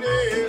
morning.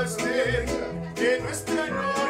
In que nuestra.